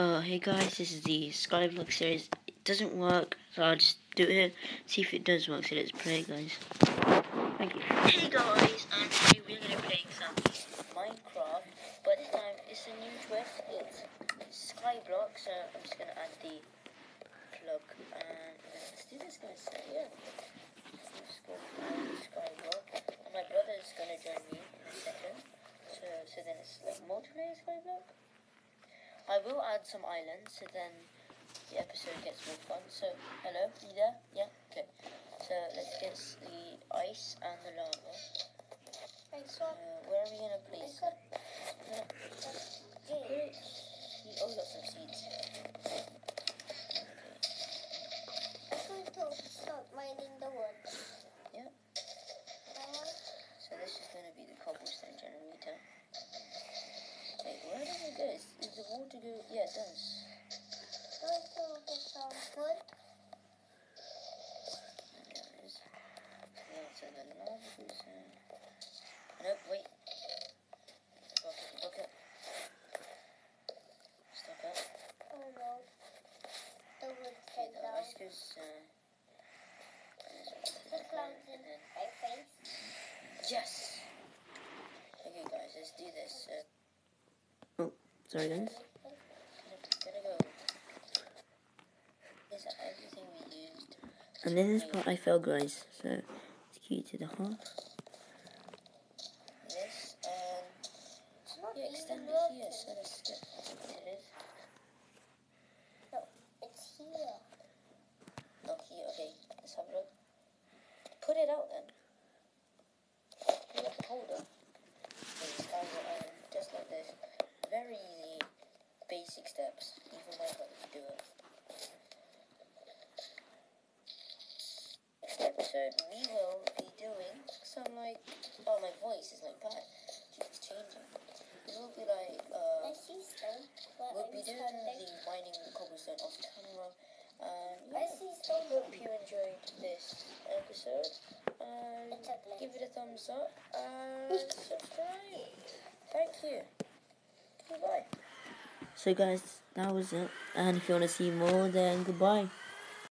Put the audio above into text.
Uh, hey guys, this is the Skyblock series. It doesn't work, so I'll just do it, here, see if it does work, so let's play guys. Thank you. Hey guys, and today we're going to play some Minecraft, but this time it's a new twist, it's Skyblock, so I'm just going to add the plug, and let's do this guys, so yeah. Skyblock, and my brother is going to join me in a second, so, so then it's like multiplayer Skyblock. I will add some islands so then the episode gets more fun. So, hello, you there? Yeah? Okay. So, let's get the ice and the lava. So, Uh, where are we going to place it? Great. Oh, we got some seeds. I'm going to start mining the wood. Yeah. Uh, So, this is going to be the cobblestone generator. Wait, it? Is, is the water go? Yeah, it does. going to get some wood. There it is. Yeah, so the lava goes in. No, wait. Bucket, bucket. Stop it. Oh no. The wood Okay, fell the down. ice goes. Uh, The clouds in my face. yes! Okay, guys, let's do this. Uh, we used. And this is part I fell, guys. So it's key to the heart. This, and. It's not even extend it here, so. It is. No, it's here. Oh, okay. Let's have a look. Put it out then. You have to hold it. Okay, start your iron, just like this. Very easy, basic steps. Even my brother can do it. Episode, we will be doing some like. Oh, my voice is like bad. It's changing. It will be like. Uh, I see stone. We'll be doing the mining cobblestone off camera. And I yeah, see stone. hope you enjoyed this episode. And It's a glitch. give it a thumbs up and subscribe. Thank you. Goodbye. So guys, that was it. And if you want to see more, then goodbye.